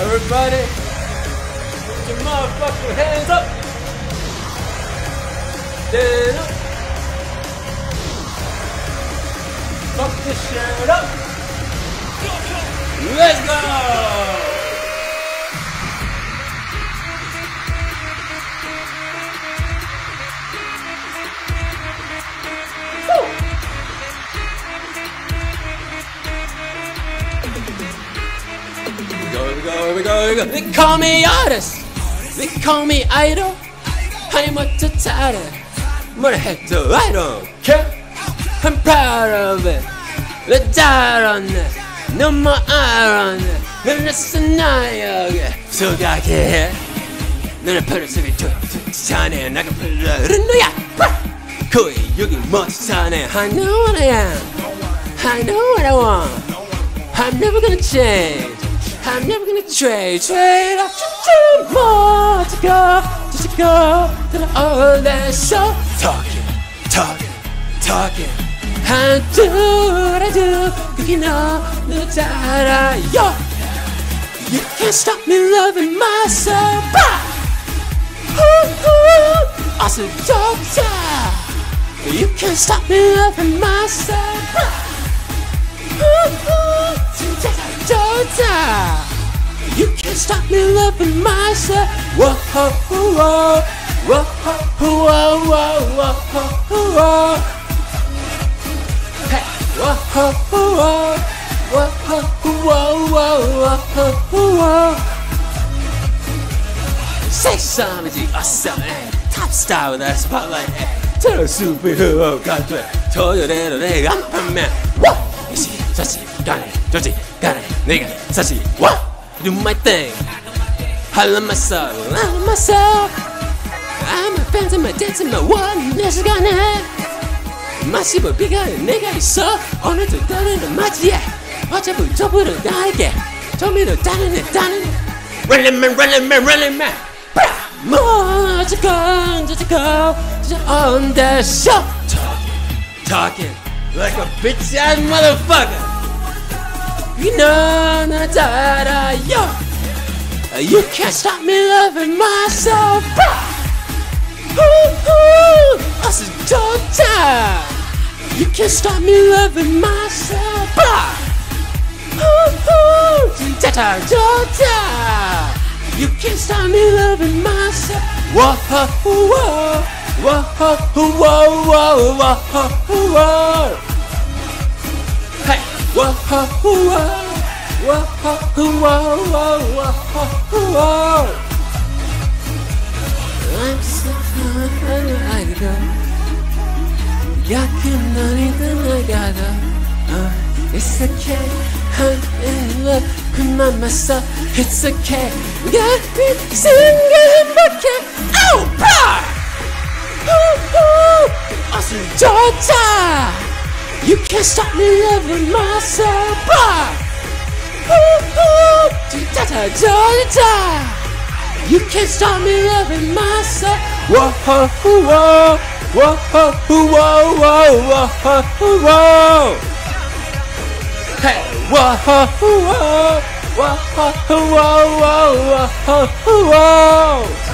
Everybody, put your motherfucking hands up. Stand up. Fuck this shit up. Let's go. we go, here we go, here we go. They call me artist. They call me idol. I'm a tatada. But heck do I don't care. I'm proud of it. The die on it. No more iron. Then it's a niag. So I can Then I put it to the tiny and I can put it in the yeah. Cool, you can much tiny. I know what I am. I know what I want. I'm never gonna change. I'm never gonna trade. Trade up to more to go, to go to all that show. Talking, talking, talking. I do what I do. You know, no yo. You can't stop me loving myself. Ooh, ooh, awesome doctor. You can't stop me loving myself. Ah! daughter. You can't stop me loving myself. Whoa, whoa, whoa, whoa, whoa, whoa, whoa, whoa. Hey, whoa, whoa, whoa, whoa, whoa, whoa, whoa, whoa, whoa. Say something to yourself, eh? Top star with that spotlight, eh? Tell a superhero country, 所有的都得让他们。哇，一起。sassy, got it. dirty, got it, nigga, sassy, what? Do my thing. I love myself. I love myself. I'm a fan, phantom, my dance and my one, This is gonna happen. My will be guy, nigga, is so on it to down in the match, yeah. Watch out for top of the die, yeah. Told me to down in the down in the. Running man, running man, running man. More to go, to go, on the show. Talk, talking like a bitch ass motherfucker. You know na da da yo, you can't stop me loving myself. Ooh, ooh, that's a dog. You can't stop me loving myself. Ooh, ooh, that's a. You can't stop me loving myself. Wah-ha-wah, wah-ha-wah, wah-ha-wah. Hey, wah-ha-wah, wah-ha-wah, wah-ha-wah. I'm not hungry, I go. Yakın nani de ne gada? It's okay, I'm in love remember it's okay. Got me singing back here. Oh, boy! Ooh, ooh. Austin, Georgia! You can't stop me loving myself, boy! Ooh, ooh. Georgia, Georgia! You can't stop me loving myself. Whoa, whoa, whoa, whoa, whoa, whoa, whoa, whoa. whoa. Hey, whoa, whoa, whoa, whoa, whoa, whoa, whoa